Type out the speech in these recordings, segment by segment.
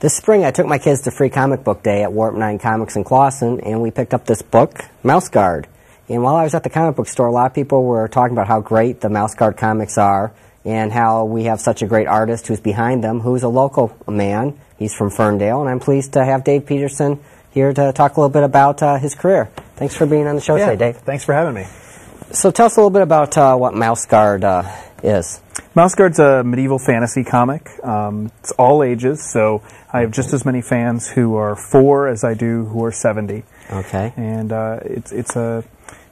This spring, I took my kids to Free Comic Book Day at Warp 9 Comics in Clawson, and we picked up this book, Mouse Guard. And while I was at the comic book store, a lot of people were talking about how great the Mouse Guard comics are and how we have such a great artist who's behind them, who's a local man. He's from Ferndale, and I'm pleased to have Dave Peterson here to talk a little bit about uh, his career. Thanks for being on the show yeah, today, Dave. Thanks for having me. So tell us a little bit about uh, what Mouse Guard uh, is. Mouse Guard's a medieval fantasy comic. Um, it's all ages, so I have just as many fans who are four as I do who are 70. Okay. And uh, it's, it's a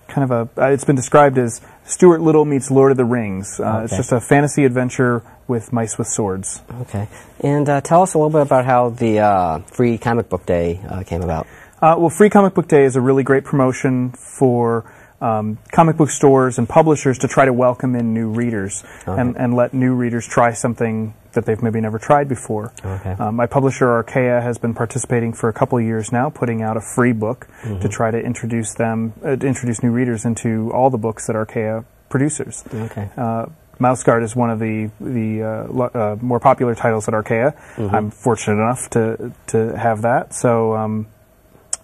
kind of a, uh, it's been described as Stuart Little meets Lord of the Rings. Uh, It's just a fantasy adventure with mice with swords. Okay. And uh, tell us a little bit about how the uh, Free Comic Book Day uh, came about. Uh, well, Free Comic Book Day is a really great promotion for um, comic book stores and publishers to try to welcome in new readers and, and let new readers try something that they've maybe never tried before. Okay. Um, my publisher, Archaia, has been participating for a couple of years now, putting out a free book to try to introduce them, uh, to introduce new readers into all the books that Archaia produces. Okay. Uh, Mouse Guard is one of the the uh, lo- uh, more popular titles at Archaia. I'm fortunate enough to to have that. So um,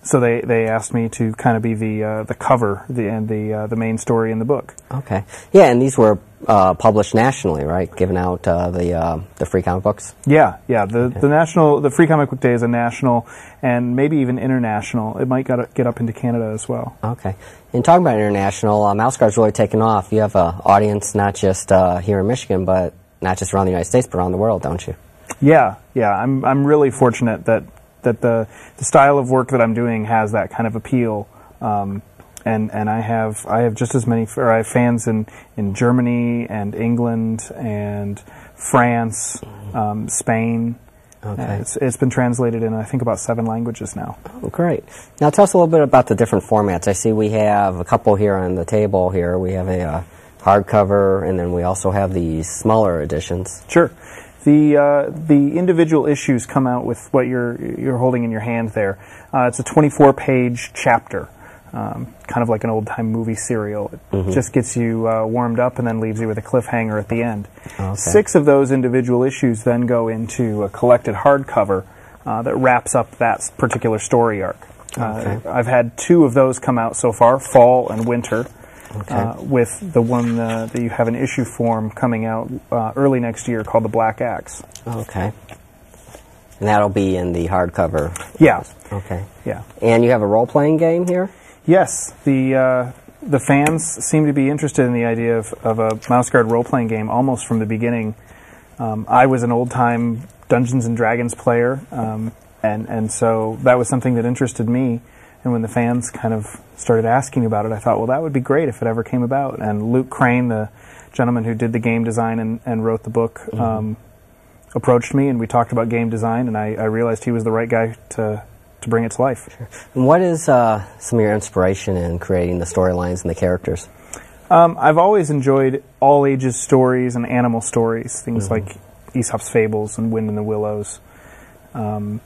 so they, they asked me to kind of be the uh, the cover the and the uh, the main story in the book. Okay. Yeah, and these were uh, published nationally, right? Given out uh, the uh, the free comic books. Yeah, yeah. The the national the Free Comic Book Day is a national and maybe even international. It might get get up into Canada as well. Okay. And talking about international, uh, Mouse Guard's really taken off. You have an audience not just uh, here in Michigan, but not just around the United States, but around the world, don't you? Yeah, yeah. I'm I'm really fortunate that that the the style of work that I'm doing has that kind of appeal. Um, and and I have I have just as many or I have fans in in Germany and England and France, um, Spain. Okay. It's, it's been translated in I think about seven languages now. Oh, great. Now tell us a little bit about the different formats. I see we have a couple here on the table here. We have a uh, hardcover, and then we also have these smaller editions. Sure. The uh, the individual issues come out with what you're you're holding in your hand there. Uh, it's a 24 page chapter, um, kind of like an old time movie serial. It just gets you uh, warmed up and then leaves you with a cliffhanger at the end. Okay. Six of those individual issues then go into a collected hardcover uh, that wraps up that particular story arc. Uh, Okay. I've had two of those come out so far, fall and winter. Okay. Uh, with the one uh, that you have an issue form coming out uh, early next year called the Black Axe. Okay. And that'll be in the hardcover. Yeah, Okay. yeah, And you have a role playing game here? yes. The uh, the fans seem to be interested in the idea of, of a mouse guard role playing game almost from the beginning. Um, I was an old time Dungeons and Dragons player, um, and and so that was something that interested me. And when the fans kind of started asking about it, I thought, well, that would be great if it ever came about. And Luke Crane, the gentleman who did the game design and, and wrote the book, um, approached me, and we talked about game design, and I, I realized he was the right guy to to bring it to life. And what is uh, some of your inspiration in creating the storylines and the characters? Um, I've always enjoyed all ages stories and animal stories, things like Aesop's Fables and Wind in the Willows. Um,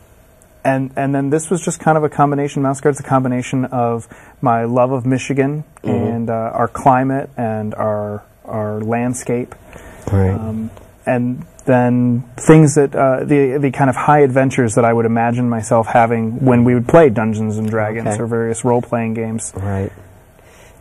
and and then this was just kind of a combination. Mouse Guard's a combination of my love of Michigan and uh, our climate and our our landscape, Right. um, and then things that uh, the the kind of high adventures that I would imagine myself having when we would play Dungeons and Dragons Okay. or various role playing games. right.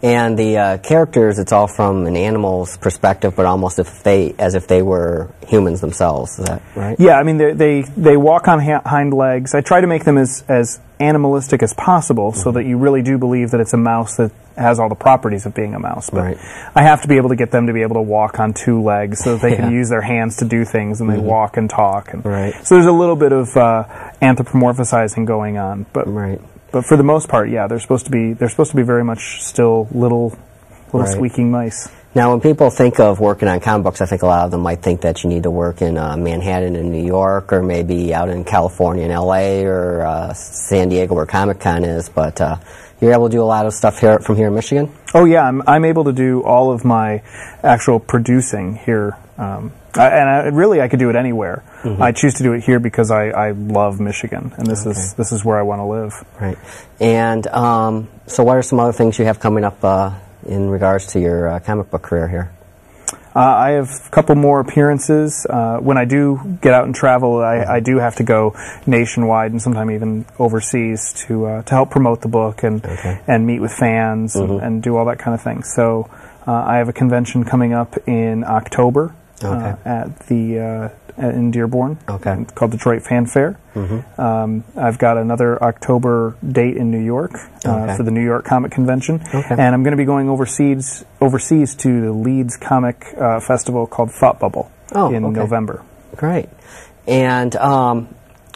And the uh, characters, it's all from an animal's perspective, but almost if they, as if they were humans themselves. Is that right? Yeah, I mean they they, they walk on ha- hind legs. I try to make them as as animalistic as possible, so that you really do believe that it's a mouse that has all the properties of being a mouse. But Right. I have to be able to get them to be able to walk on two legs, so that they Yeah. can use their hands to do things, and they walk and talk. And Right. So there's a little bit of uh, anthropomorphizing going on, but Right. But for the most part, yeah, they're supposed to be they're supposed to be very much still little little Right. squeaking mice. Now, when people think of working on comic books, I think a lot of them might think that you need to work in uh, Manhattan and New York, or maybe out in California and LA, or uh, San Diego, where Comic Con is. But uh, you're able to do a lot of stuff here from here in Michigan. Oh yeah, I'm I'm able to do all of my actual producing here, um, I, and I, really I could do it anywhere. I choose to do it here because I, I love Michigan, and this is this is where I want to live. Right. And um, so, what are some other things you have coming up uh, in regards to your uh, comic book career here? Uh, I have a couple more appearances. Uh, when I do get out and travel, I, I do have to go nationwide and sometimes even overseas to uh, to help promote the book and Okay. and meet with fans and, and do all that kind of thing. So uh, I have a convention coming up in October uh, at the uh, in Dearborn. Okay. Called Detroit Fan Fair. Um, I've got another October date in New York uh, Okay. for the New York Comic Convention, Okay. and I'm going to be going overseas overseas to the Leeds Comic uh, Festival called Thought Bubble Oh, in okay. November. Great. And um,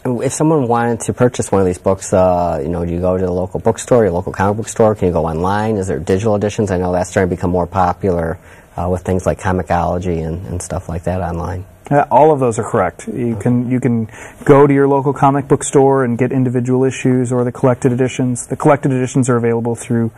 if someone wanted to purchase one of these books, uh, you know, do you go to the local bookstore, your local comic book store? Can you go online? Is there digital editions? I know that's starting to become more popular uh, with things like comiXology and, and stuff like that online. Yeah, all of those are correct. You can you can go to your local comic book store and get individual issues or the collected editions. The collected editions are available through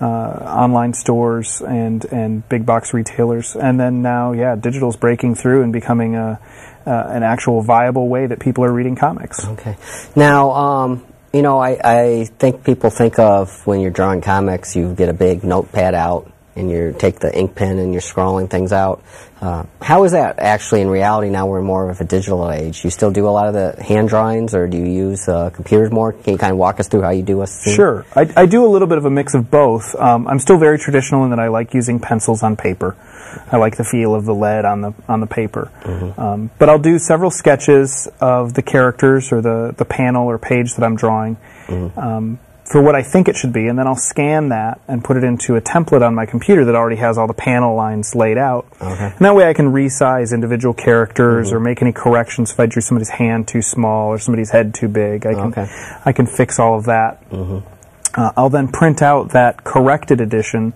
uh, online stores and and big box retailers. And then now, yeah, digital's breaking through and becoming a uh, an actual viable way that people are reading comics. Okay. Now, um, you know, I, I think people think of when you're drawing comics, you get a big notepad out and you take the ink pen and you're scrawling things out. Uh, how is that actually in reality now we're in more of a digital age? You still do a lot of the hand drawings or do you use uh, computers more? Can you kind of walk us through how you do a scene? Sure. I, I do a little bit of a mix of both. Um, I'm still very traditional in that I like using pencils on paper. I like the feel of the lead on the on the paper. Um, but I'll do several sketches of the characters or the, the panel or page that I'm drawing um, for what I think it should be, and then I'll scan that and put it into a template on my computer that already has all the panel lines laid out. Okay. And that way I can resize individual characters or make any corrections if I drew somebody's hand too small or somebody's head too big. I can Okay. I can fix all of that. Uh, I'll then print out that corrected edition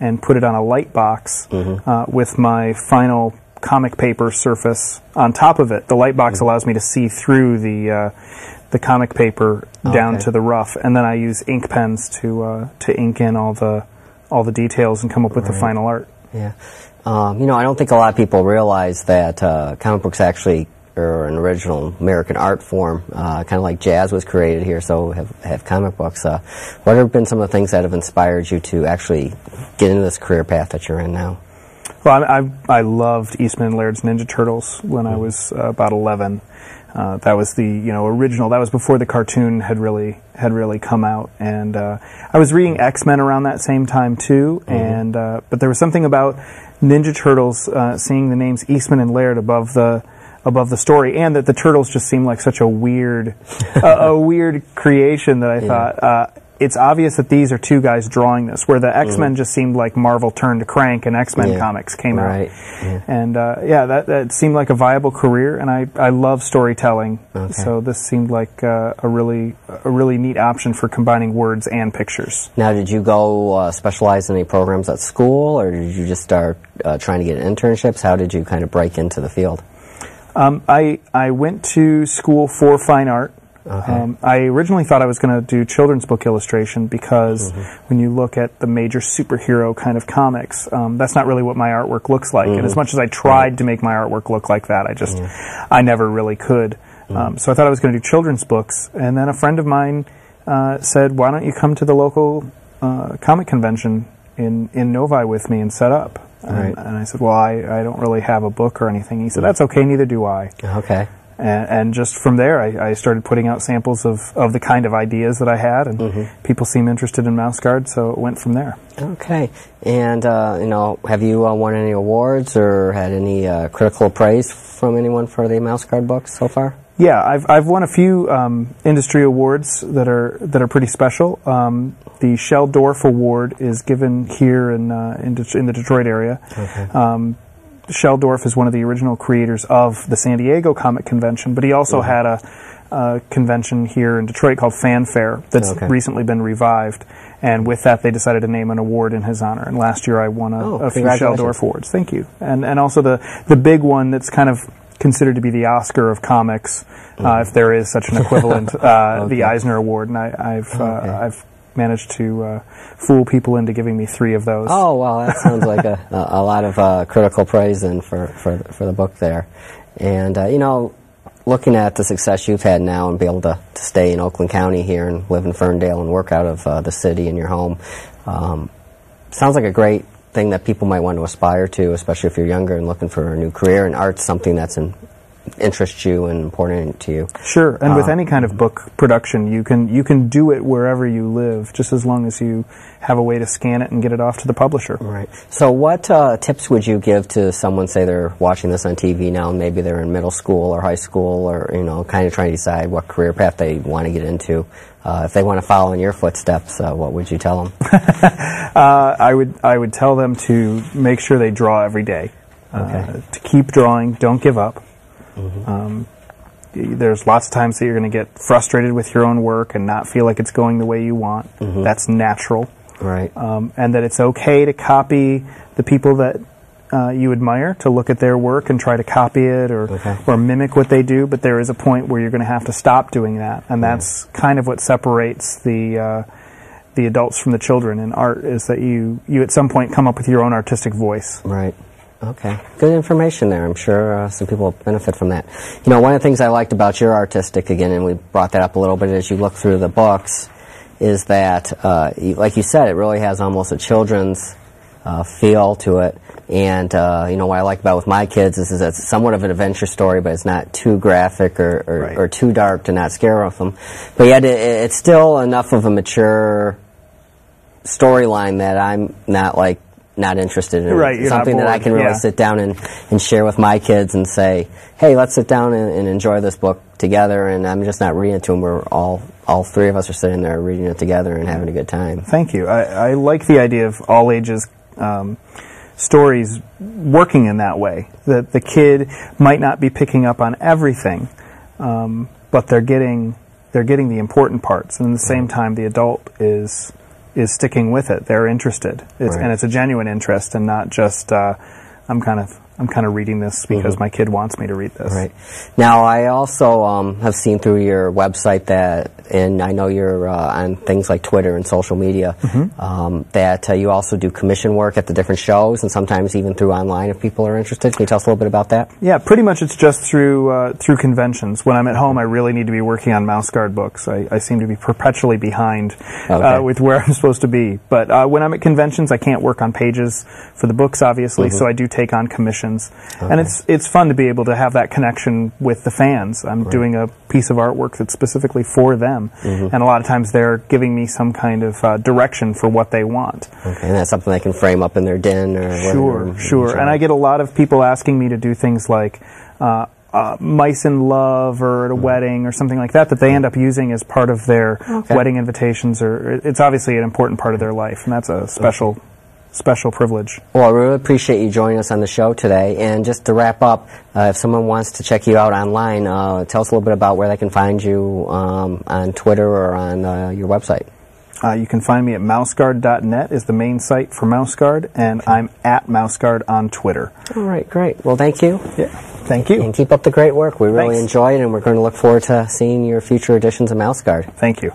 and put it on a light box uh, with my final comic paper surface on top of it. The light box allows me to see through the uh, the comic paper down Okay. to the rough, and then I use ink pens to uh, to ink in all the all the details and come up with the final art. Yeah. Um, you know, I don't think a lot of people realize that uh, comic books actually are an original American art form, uh, kind of like jazz was created here, so have, have comic books. Uh, what have been some of the things that have inspired you to actually get into this career path that you're in now? Well, I, I, I loved Eastman and Laird's Ninja Turtles when I was uh, about 11. Uh, that was the you know original. That was before the cartoon had really had really come out, and uh, I was reading X Men around that same time too. And uh, but there was something about Ninja Turtles, uh, seeing the names Eastman and Laird above the above the story, and that the turtles just seemed like such a weird a, a weird creation that I thought. It's obvious that these are two guys drawing this, where the X Men just seemed like Marvel turned to crank and X Men Yeah. comics came out. Right. Yeah. And uh, yeah, that, that seemed like a viable career, and I, I love storytelling. Okay. So this seemed like uh, a really a really neat option for combining words and pictures. Now, did you go uh, specialize in any programs at school, or did you just start uh, trying to get internships? How did you kind of break into the field? Um, I I went to school for fine art. Um, I originally thought I was going to do children's book illustration because when you look at the major superhero kind of comics, um, that's not really what my artwork looks like. And as much as I tried to make my artwork look like that, I just I never really could. Um, so I thought I was going to do children's books, and then a friend of mine uh, said, "Why don't you come to the local uh, comic convention in in Novi with me and set up?" Right. And, and I said, "Well, I, I don't really have a book or anything." He said, "That's okay. Neither do I." Okay. And, and just from there, I, I started putting out samples of, of the kind of ideas that I had, and people seemed interested in Mouse Guard, so it went from there. Okay. And, uh, you know, have you uh, won any awards or had any uh, critical praise from anyone for the Mouse Guard books so far? Yeah, I've, I've won a few um, industry awards that are that are pretty special. Um, the Shel Dorf Award is given here in uh, in, Det- in the Detroit area. Um, Shel Dorf is one of the original creators of the San Diego Comic Convention, but he also had a, a convention here in Detroit called Fanfare that's Okay. recently been revived. And with that, they decided to name an award in his honor. And last year, I won a, Oh, a few. Shel Dorf awards. Thank you. And and also the the big one that's kind of considered to be the Oscar of comics, uh, if there is such an equivalent, uh, Mm-hmm. Okay. the Eisner Award. And I, I've Okay. uh, I've managed to uh, fool people into giving me three of those. Oh, well, that sounds like a, a, lot of uh, critical praise then for, for, for the book there. And, uh, you know, looking at the success you've had now and be able to, to stay in Oakland County here and live in Ferndale and work out of uh, the city in your home, um, sounds like a great thing that people might want to aspire to, especially if you're younger and looking for a new career, and art's something that's in, interests you and important to you. Sure, and with Uh, any kind of book production, you can you can do it wherever you live, just as long as you have a way to scan it and get it off to the publisher. Right. So, what uh, tips would you give to someone, say they're watching this on TV now, and maybe they're in middle school or high school, or you know, kind of trying to decide what career path they want to get into? Uh, if they want to follow in your footsteps, uh, what would you tell them? Uh, I would I would tell them to make sure they draw every day. Uh, Okay. to keep drawing, don't give up. Um, there's lots of times that you're going to get frustrated with your own work and not feel like it's going the way you want. That's natural. right. um, and that it's okay to copy the people that uh, you admire, to look at their work and try to copy it or Okay. or mimic what they do. But there is a point where you're going to have to stop doing that, and that's kind of what separates the uh, the adults from the children in art is that you you at some point come up with your own artistic voice. Right. Okay. Good information there. I'm sure uh, some people will benefit from that. You know, one of the things I liked about your artistic, again, and we brought that up a little bit as you look through the books, is that, uh, like you said, it really has almost a children's uh, feel to it. And, uh, you know, what I like about with my kids is, is it's somewhat of an adventure story, but it's not too graphic or, or, Right. or too dark to not scare with them. But yet it, it's still enough of a mature storyline that I'm not like not interested in. Right, something that I can really yeah. sit down and, and share with my kids and say, hey, let's sit down and, and enjoy this book together. And I'm just not reading it to them. We're all all three of us are sitting there reading it together and having a good time. Thank you. I, I like the idea of all ages um, stories working in that way. That the kid might not be picking up on everything, um, but they're getting they're getting the important parts, and at the same time, the adult is is sticking with it. They're interested, it's, Right. and it's a genuine interest, and not just uh, I'm kind of I'm kind of reading this because my kid wants me to read this. Right. Now, I also um, have seen through your website that, and I know you're uh, on things like Twitter and social media, um, that uh, you also do commission work at the different shows and sometimes even through online if people are interested. Can you tell us a little bit about that? Yeah, pretty much it's just through uh, through conventions. When I'm at home, I really need to be working on mouse guard books. I, I seem to be perpetually behind Okay. uh, with where I'm supposed to be. But uh, when I'm at conventions, I can't work on pages for the books, obviously. So I do take on commissions, and it's it's fun to be able to have that connection with the fans. I'm doing a piece of artwork that's specifically for them, and a lot of times they're giving me some kind of uh, direction for what they want. Okay, and that's something they can frame up in their den or Sure, room. sure. And I get a lot of people asking me to do things like uh, uh, mice in love or at a wedding or something like that that they end up using as part of their Okay. wedding invitations. Or it's obviously an important part of their life, and that's a special, special privilege. Well, I really appreciate you joining us on the show today. And just to wrap up, uh, if someone wants to check you out online, uh, tell us a little bit about where they can find you um, on Twitter or on uh, your website. Uh, you can find me at mouseguard.net is the main site for MouseGuard, and I'm at MouseGuard on Twitter. All right, great. Well, thank you. Yeah, thank you. And keep up the great work. We really Thanks. enjoy it, and we're going to look forward to seeing your future editions of MouseGuard. Thank you.